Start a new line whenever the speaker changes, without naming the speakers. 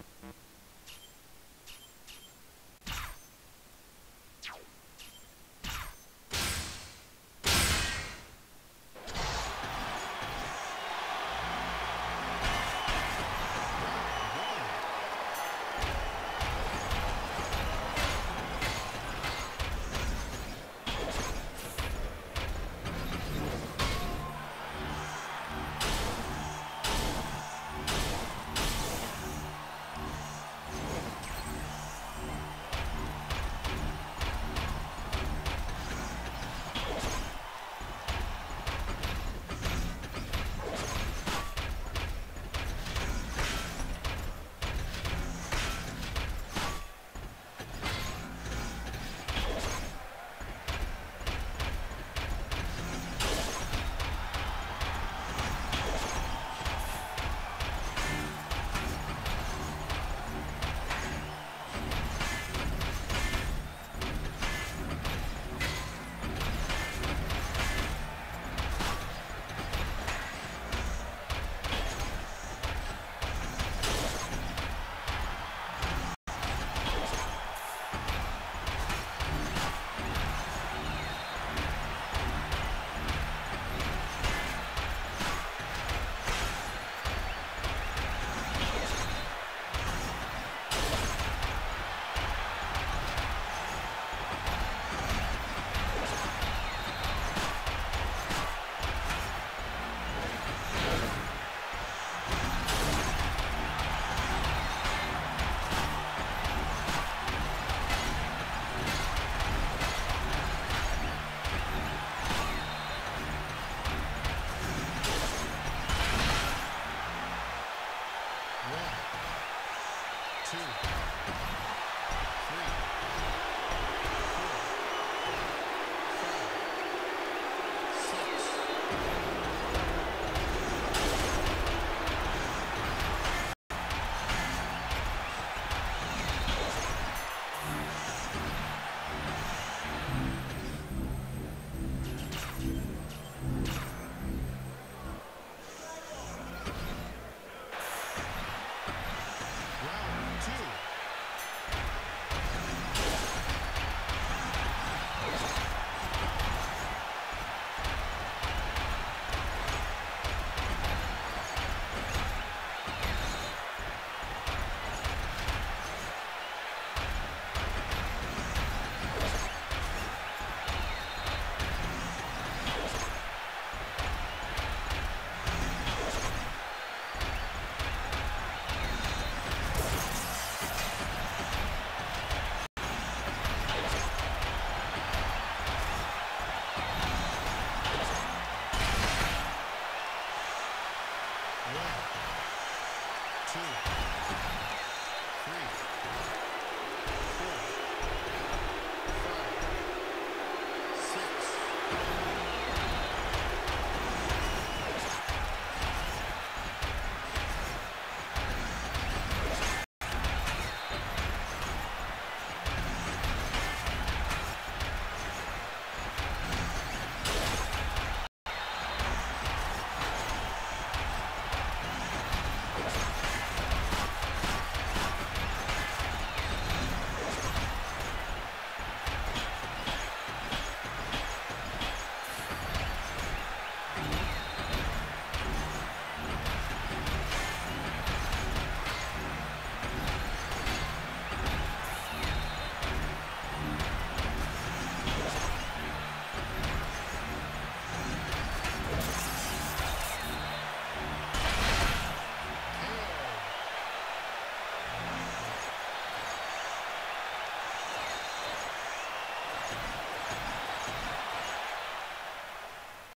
Thank you. two.